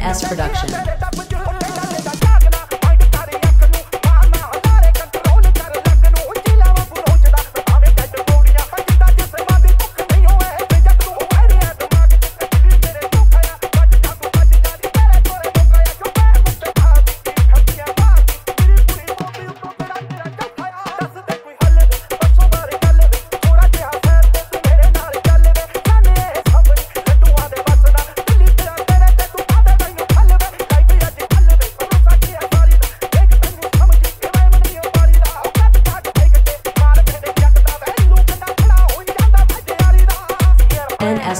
S production.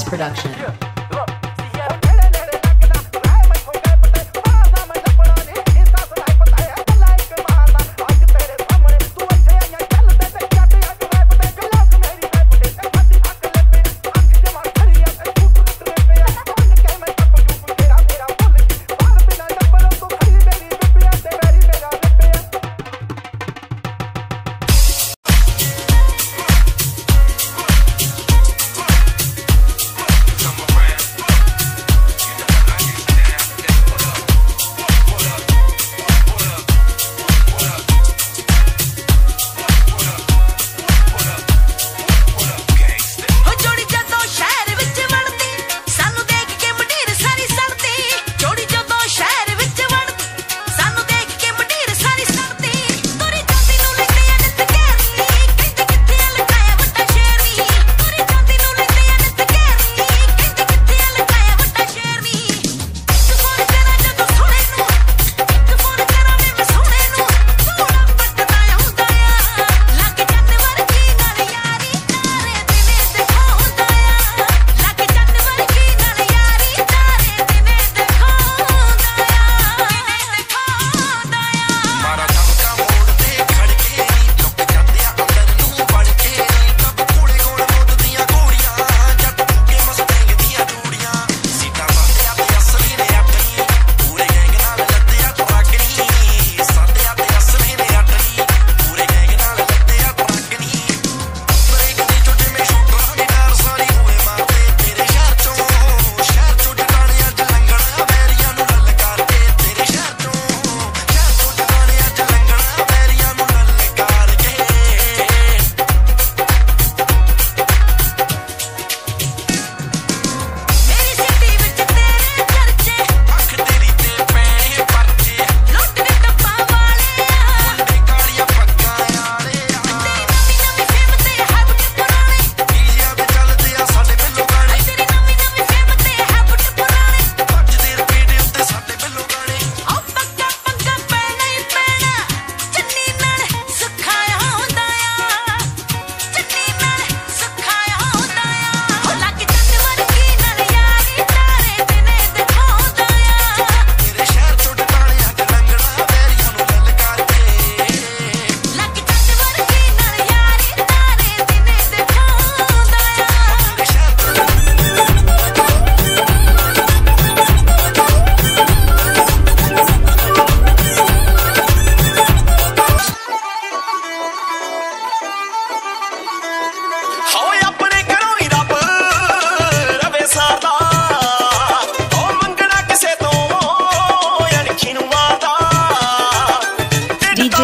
production.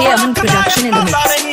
DJ Aman production and mix.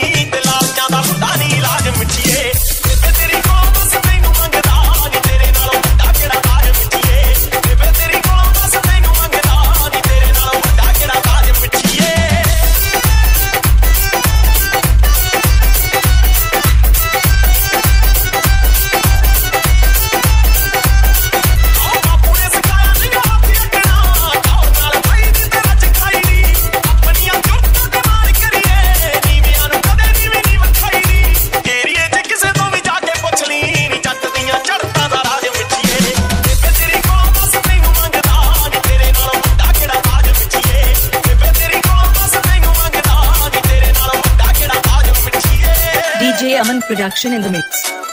Aman production in the mix.